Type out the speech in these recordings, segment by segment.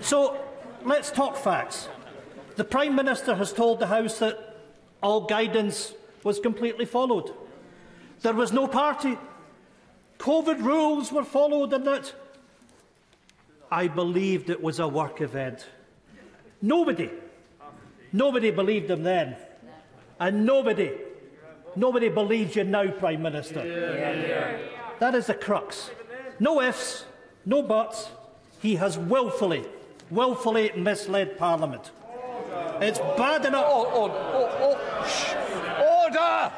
So let's talk facts. The Prime Minister has told the House that all guidance was completely followed. There was no party. COVID rules were followed and that I believed it was a work event. Nobody, nobody believed them then. And nobody, nobody believes you now, Prime Minister. Yeah. Yeah. That is the crux. No ifs, no buts, He has willfully, willfully misled Parliament. It's bad enough. Oh, oh, oh. Order!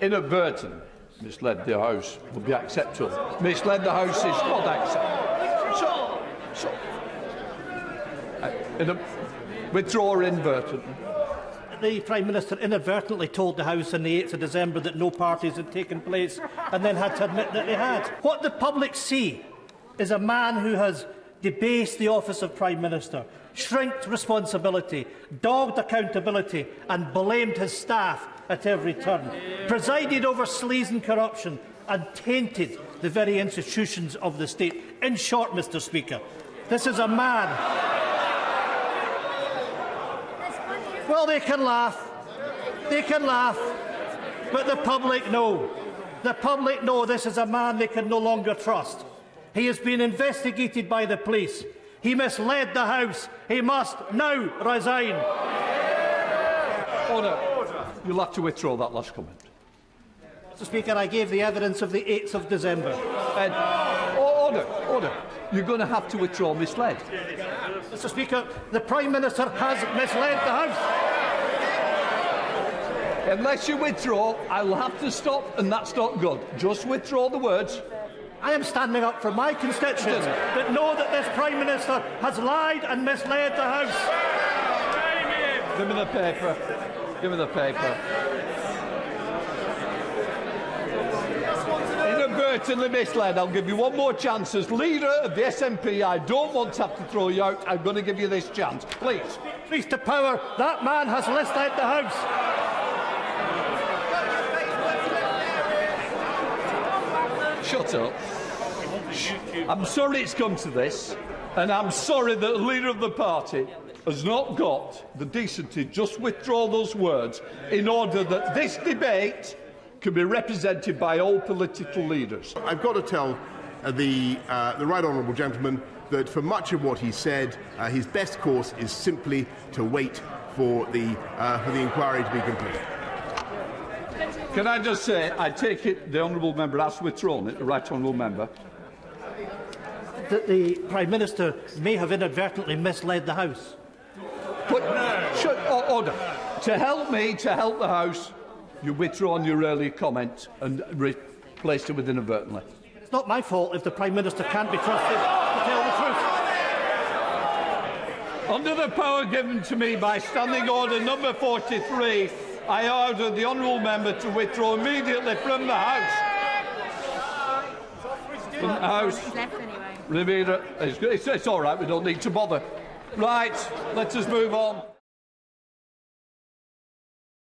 Inadvertent misled the House would be acceptable. Misled the House is not acceptable. So, so, uh, in a, withdraw inadvertently. The Prime Minister inadvertently told the House on the 8th of December that no parties had taken place and then had to admit that they had. What the public see is a man who has debased the office of Prime Minister, shrinked responsibility, dogged accountability and blamed his staff at every turn, presided over sleaze and corruption and tainted the very institutions of the state. In short, Mr Speaker, this is a man... Well, they can laugh. They can laugh. But the public know. The public know this is a man they can no longer trust. He has been investigated by the police. He misled the House. He must now resign. Order. You'll have to withdraw that last comment. Mr Speaker, I gave the evidence of the 8th of December. Uh, order, order. You're going to have to withdraw misled. Mr Speaker, the Prime Minister has misled the House. Unless you withdraw, I will have to stop, and that's not good. Just withdraw the words. I am standing up for my constituents that know that this Prime Minister has lied and misled the House. Give me the paper. Give me the paper. Inadvertently misled. I'll give you one more chance. As leader of the SNP, I don't want to have to throw you out. I'm going to give you this chance. Please. Please to power. That man has misled the House. Shut up. I'm sorry it's come to this, and I'm sorry that the leader of the party has not got the decency to just withdraw those words in order that this debate can be represented by all political leaders. I've got to tell uh, the, uh, the right honourable gentleman that for much of what he said, uh, his best course is simply to wait for the, uh, for the inquiry to be completed. Can I just say, I take it the honourable member has withdrawn it, the right honourable member. That the Prime Minister may have inadvertently misled the House. But, should, order. To help me, to help the House, you've withdrawn your earlier comment and replaced it with inadvertently. It's not my fault if the Prime Minister can't be trusted to tell the truth. Under the power given to me by Standing Order number 43, I order the honourable member to withdraw immediately from the House. From the House. It's, it's, it's all right, we don't need to bother. Right, let us move on.